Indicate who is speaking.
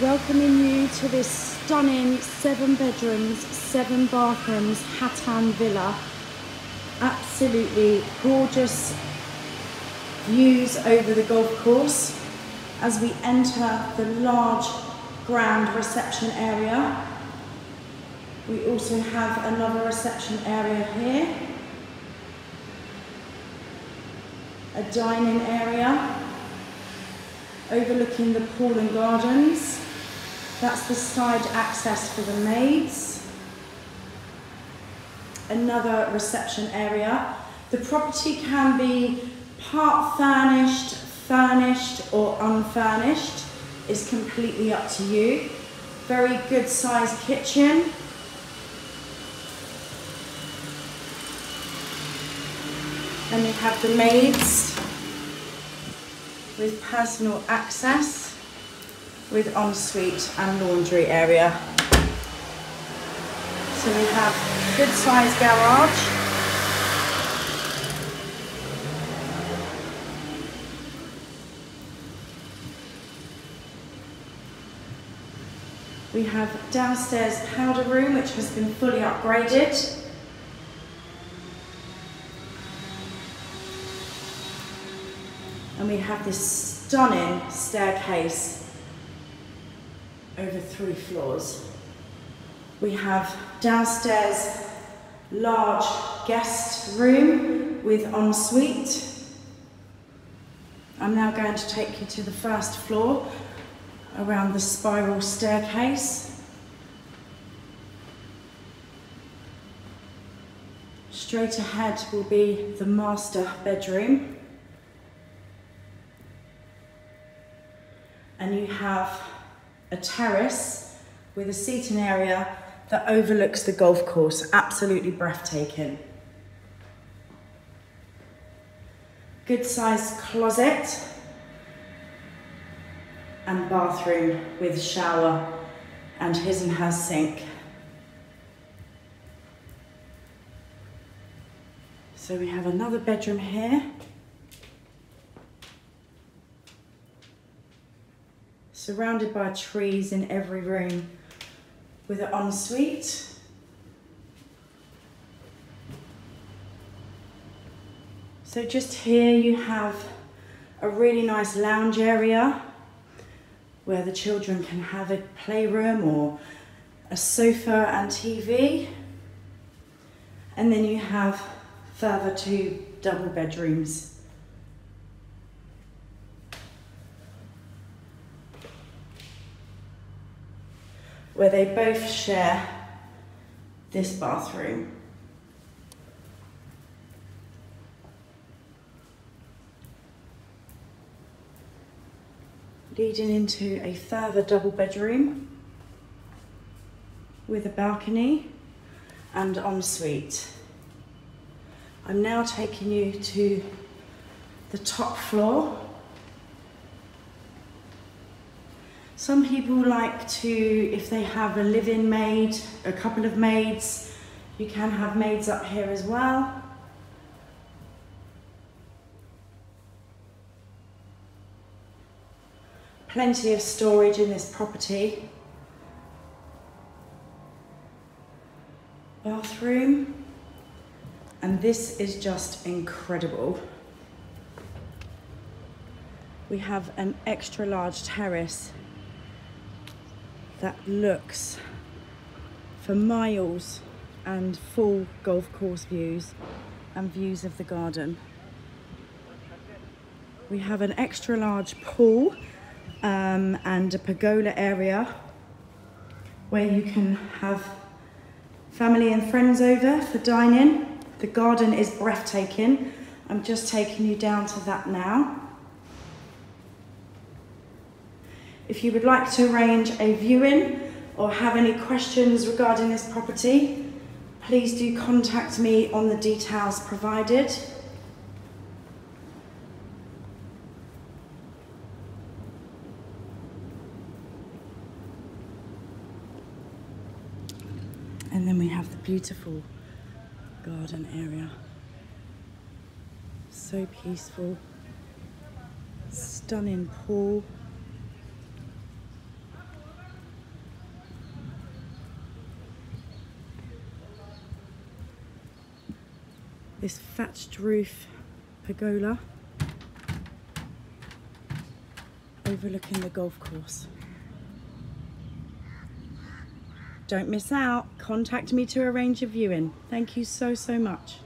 Speaker 1: welcoming you to this stunning seven bedrooms, seven bathrooms Hattan Villa. Absolutely gorgeous views over the golf course as we enter the large grand reception area. We also have another reception area here. A dining area overlooking the pool and gardens. That's the side access for the maids. Another reception area. The property can be part furnished, furnished or unfurnished. It's completely up to you. Very good sized kitchen. And we have the maids with personal access with ensuite and laundry area. So we have good sized garage. We have downstairs powder room which has been fully upgraded. And we have this stunning staircase over three floors. We have downstairs large guest room with ensuite. I'm now going to take you to the first floor around the spiral staircase. Straight ahead will be the master bedroom. and you have a terrace with a seating area that overlooks the golf course. Absolutely breathtaking. Good sized closet and bathroom with shower and his and her sink. So we have another bedroom here. Surrounded by trees in every room with an ensuite. So just here you have a really nice lounge area where the children can have a playroom or a sofa and TV. And then you have further two double bedrooms. Where they both share this bathroom. Leading into a further double bedroom with a balcony and ensuite. I'm now taking you to the top floor Some people like to, if they have a live-in maid, a couple of maids, you can have maids up here as well. Plenty of storage in this property. Bathroom. And this is just incredible. We have an extra large terrace that looks for miles and full golf course views and views of the garden. We have an extra large pool um, and a pergola area where you can have family and friends over for dining. The garden is breathtaking. I'm just taking you down to that now. If you would like to arrange a viewing or have any questions regarding this property, please do contact me on the details provided. And then we have the beautiful garden area. So peaceful. Stunning pool. This thatched roof pergola overlooking the golf course. Don't miss out. Contact me to arrange a viewing. Thank you so, so much.